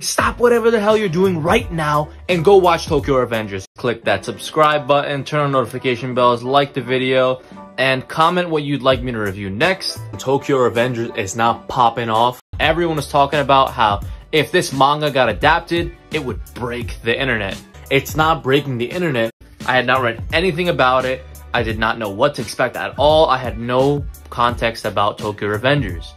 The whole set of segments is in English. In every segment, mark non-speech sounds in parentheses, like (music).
Stop whatever the hell you're doing right now and go watch Tokyo Revengers. Click that subscribe button, turn on notification bells, like the video, and comment what you'd like me to review next. Tokyo Revengers is now popping off. Everyone was talking about how if this manga got adapted, it would break the internet. It's not breaking the internet. I had not read anything about it. I did not know what to expect at all. I had no context about Tokyo Revengers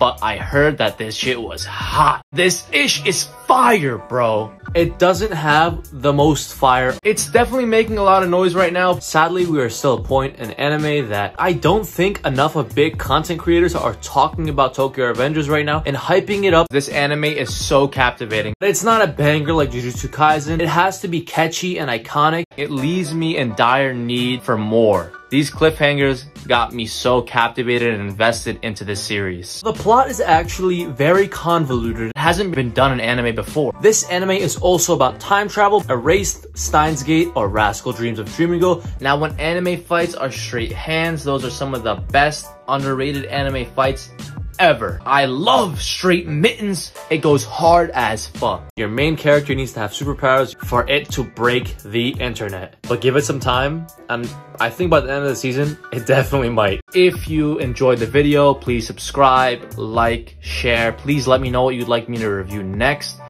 but I heard that this shit was hot. This ish is fire, bro. It doesn't have the most fire. It's definitely making a lot of noise right now. Sadly, we are still a point in anime that I don't think enough of big content creators are talking about Tokyo Revengers right now and hyping it up. This anime is so captivating. It's not a banger like Jujutsu Kaisen. It has to be catchy and iconic. It leaves me in dire need for more. These cliffhangers got me so captivated and invested into this series. The plot is actually very convoluted. It hasn't been done in anime before. This anime is also about time travel, Erased, Steins Gate, or Rascal Dreams of Dreaming Now when anime fights are straight hands, those are some of the best underrated anime fights ever. I love straight mittens. It goes hard as fuck. Your main character needs to have superpowers for it to break the internet. But give it some time, and I think by the end of the season, (laughs) it definitely might. If you enjoyed the video, please subscribe, like, share. Please let me know what you'd like me to review next.